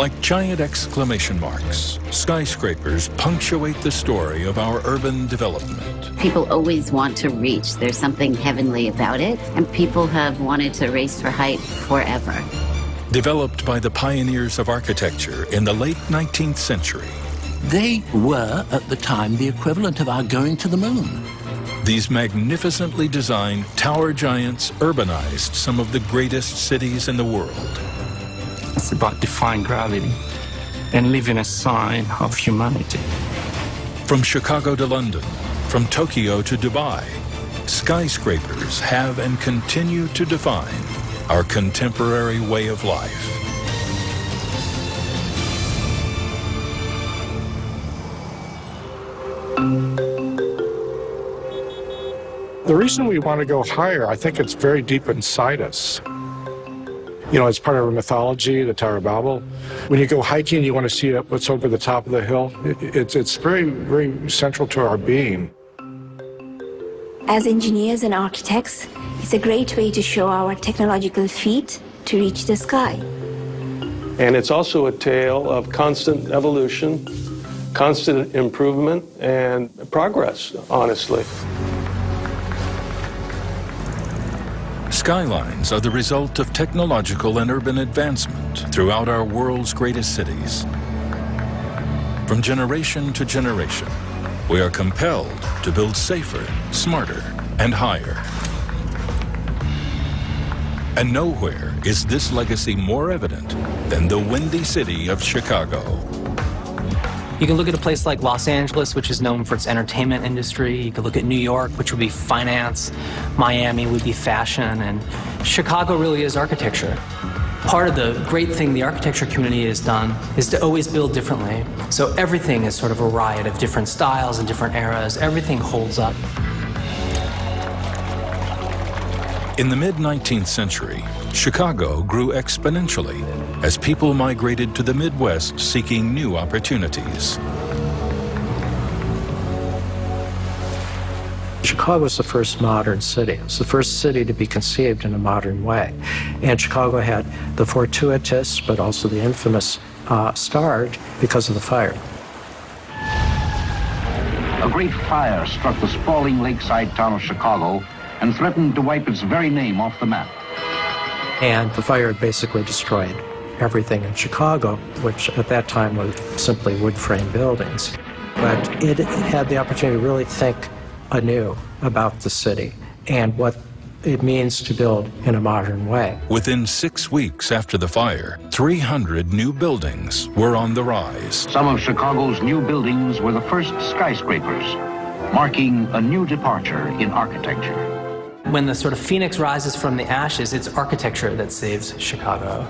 Like giant exclamation marks, skyscrapers punctuate the story of our urban development. People always want to reach. There's something heavenly about it, and people have wanted to race for height forever. Developed by the pioneers of architecture in the late 19th century. They were, at the time, the equivalent of our going to the moon. These magnificently designed tower giants urbanized some of the greatest cities in the world. It's about defying gravity and leaving a sign of humanity. From Chicago to London, from Tokyo to Dubai, skyscrapers have and continue to define our contemporary way of life. The reason we want to go higher, I think it's very deep inside us. You know, it's part of our mythology, the Tower of Babel. When you go hiking, you want to see what's over the top of the hill. It's, it's very, very central to our being. As engineers and architects, it's a great way to show our technological feat to reach the sky. And it's also a tale of constant evolution, constant improvement, and progress, honestly. Skylines are the result of technological and urban advancement throughout our world's greatest cities. From generation to generation, we are compelled to build safer, smarter, and higher. And nowhere is this legacy more evident than the windy city of Chicago. You can look at a place like Los Angeles, which is known for its entertainment industry. You could look at New York, which would be finance. Miami would be fashion. And Chicago really is architecture. Part of the great thing the architecture community has done is to always build differently. So everything is sort of a riot of different styles and different eras. Everything holds up. In the mid 19th century, Chicago grew exponentially as people migrated to the Midwest seeking new opportunities. Chicago was the first modern city. It was the first city to be conceived in a modern way. And Chicago had the fortuitous, but also the infamous uh, start because of the fire. A great fire struck the sprawling lakeside town of Chicago and threatened to wipe its very name off the map. And the fire basically destroyed everything in Chicago, which at that time were simply wood frame buildings. But it, it had the opportunity to really think anew about the city and what it means to build in a modern way. Within six weeks after the fire, 300 new buildings were on the rise. Some of Chicago's new buildings were the first skyscrapers, marking a new departure in architecture. When the sort of phoenix rises from the ashes, it's architecture that saves Chicago.